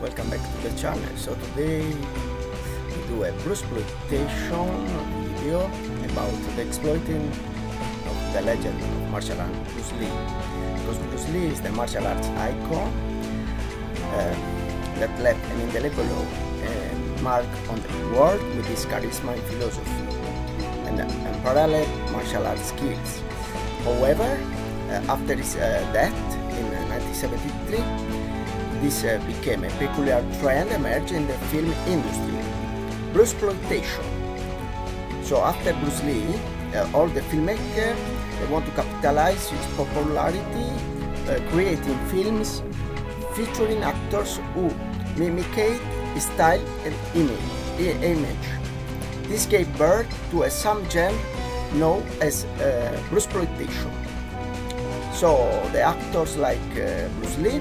welcome back to the channel. So today we do a exploitation video about the exploiting of the legend of martial art Bruce Lee. Because Bruce Lee is the martial arts icon uh, that left an indelible uh, mark on the world with his charisma and philosophy and unparalleled martial arts skills. However, uh, after his uh, death in 1973, this uh, became a peculiar trend emerged in the film industry, Bruceploitation. So after Bruce Lee, uh, all the filmmakers want to capitalize his popularity, uh, creating films featuring actors who his style and image. This gave birth to a some genre known as uh, Bruceploitation. So the actors like uh, Bruce Lee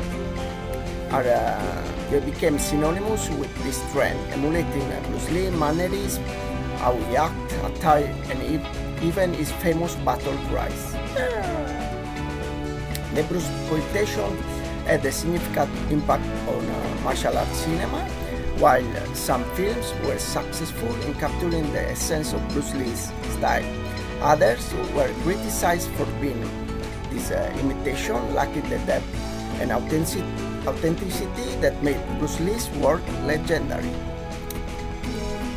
are uh, they became synonymous with this trend, emulating uh, Bruce Lee mannerism, how he act, attire, and even his famous battle cries. The Bruceploitation had a significant impact on uh, martial arts cinema, while some films were successful in capturing the essence of Bruce Lee's style. Others were criticized for being this uh, imitation lacking the depth and authenticity, authenticity that made Bruce Lee's work legendary.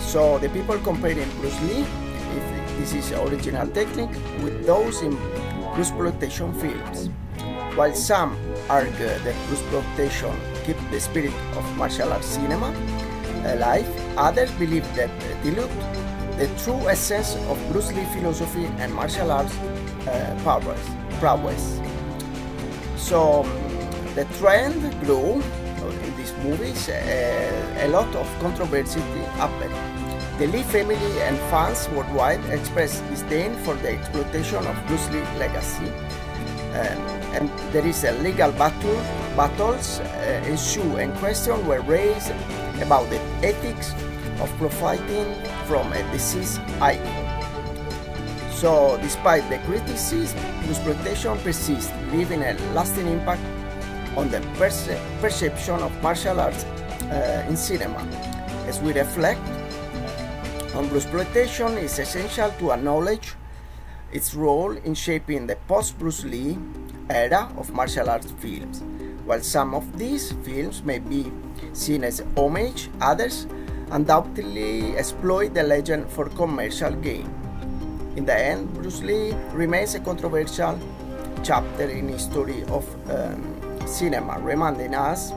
So the people comparing Bruce Lee, if this is original technique, with those in Bruceploitation films. While some argue that Bruceploitation keep the spirit of martial arts cinema alive, others believe that dilute the true essence of Bruce Lee philosophy and martial arts uh, prowess. So the trend grew in these movies. Uh, a lot of controversy happened. The Lee family and fans worldwide expressed disdain for the exploitation of Bruce Lee legacy. Um, and there is a legal battle. Battles uh, ensue and questions were raised about the ethics of profiting from a deceased icon. So, despite the criticism, exploitation persists, leaving a lasting impact on the perce perception of martial arts uh, in cinema. As we reflect on exploitation, it's essential to acknowledge its role in shaping the post-Bruce Lee era of martial arts films. While some of these films may be seen as homage, others undoubtedly exploit the legend for commercial gain. In the end, Bruce Lee remains a controversial chapter in history of um, cinema, reminding us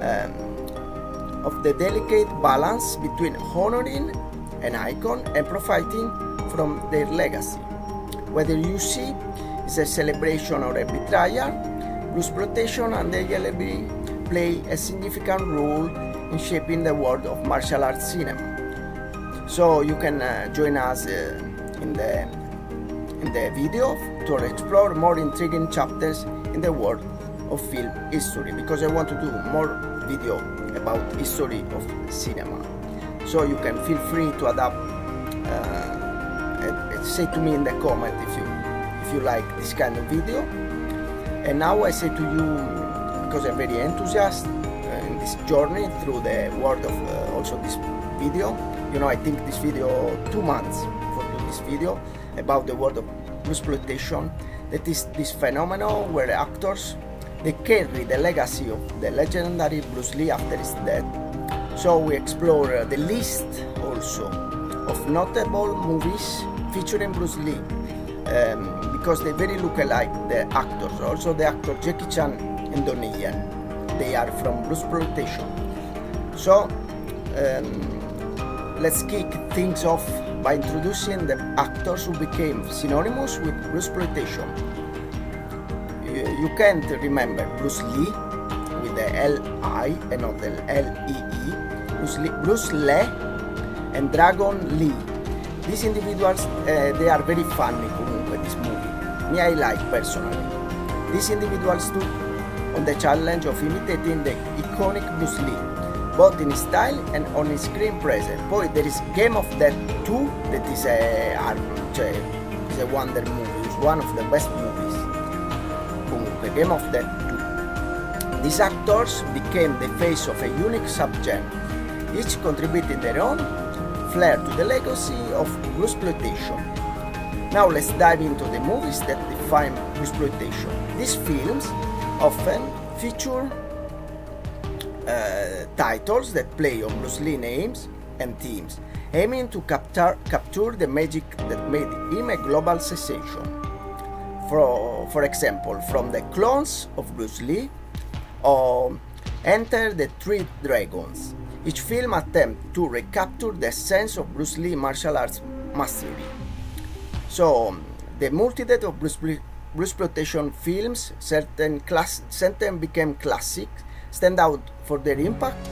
um, of the delicate balance between honoring an icon and profiting from their legacy. Whether you see it's a celebration or a betrayal, Bruceploitation undoubtedly play a significant role in shaping the world of martial arts cinema. So you can uh, join us uh, in the in the video to explore more intriguing chapters in the world of film history because I want to do more video about history of cinema. So you can feel free to adapt. Uh, say to me in the comment if you if you like this kind of video. And now I say to you because I'm very enthusiastic in this journey through the world of uh, also this video. You know, I think this video two months for this video about the world of exploitation. That is this phenomenon where actors they carry the legacy of the legendary Bruce Lee after his death. So we explore uh, the list also of notable movies featuring Bruce Lee um, because they very look alike the actors. Also the actor Jackie Chan Yen. They are from Bruceploitation. So um, let's kick things off by introducing the actors who became synonymous with Bruceploitation you can't remember Bruce Li with the L-I and not the L-E-E, Bruce Lee, Bruce Lee and Dragon Lee. These individuals, uh, they are very funny comunque this movie. Me I like personally. These individuals took on the challenge of imitating the iconic Bruce Lee, both in style and on his screen presence. Boy, there is Game of Death 2 that is a, cioè, is a wonder movie, it's one of the best movies Game of Death 2. These actors became the face of a unique subgenre, each contributing their own flair to the legacy of exploitation. Now let's dive into the movies that define exploitation. These films often feature uh, titles that play on Bruce Lee names and themes, aiming to capture, capture the magic that made him a global sensation. For, for example, from the clones of Bruce Lee or Enter the Three Dragons. Each film attempts to recapture the sense of Bruce Lee martial arts mastery. So, the multitude of Bruce, Bruce exploitation films, certain, class, certain became classics, stand out for their impact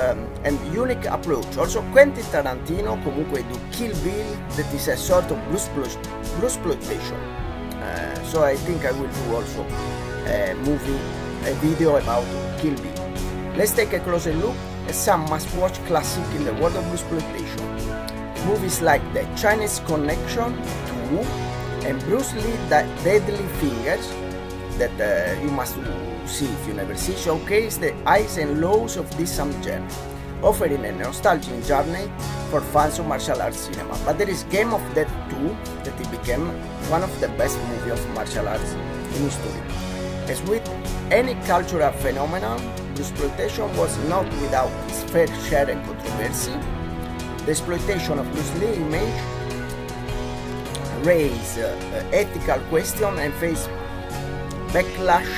um, and unique approach. Also, Quentin Tarantino comunque do Kill Bill that is a sort of Bruce, Bruce so I think I will do also a movie, a video about Kill Bill. Let's take a closer look at some must-watch classic in the world of exploitation. Movies like The Chinese Connection 2 and Bruce Lee the Deadly Fingers that uh, you must see if you never see showcase the highs and lows of this subgenre, offering a nostalgic journey for fans of martial arts cinema. But there is Game of Death 2 that it became one of the best movies of martial arts in history. As with any cultural phenomenon, the exploitation was not without its fair share of controversy. The exploitation of Bruce Lee image raised uh, ethical questions and faced backlash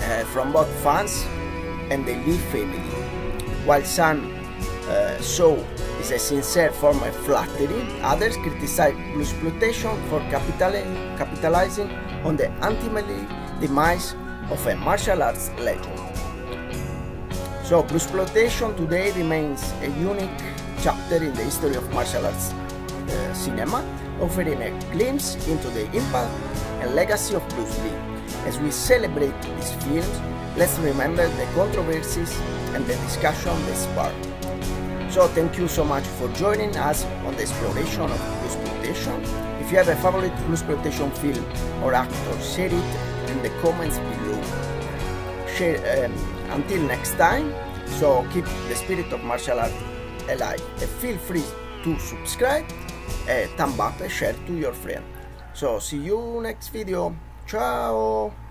uh, from both fans and the Lee family. While some uh, saw is a sincere form of flattery, others criticized exploitation for capitalizing on the ultimately demise of a martial arts legend. So, exploitation today remains a unique chapter in the history of martial arts uh, cinema, offering a glimpse into the impact and legacy of Bruce Lee. As we celebrate these films, let's remember the controversies and the discussion they sparked. So thank you so much for joining us on the exploration of exploitation. If you have a favorite exploitation film or actor, share it in the comments below. Share, um, until next time, so keep the spirit of martial art alive and feel free to subscribe, uh, thumb up and share to your friend. So see you next video. Ciao!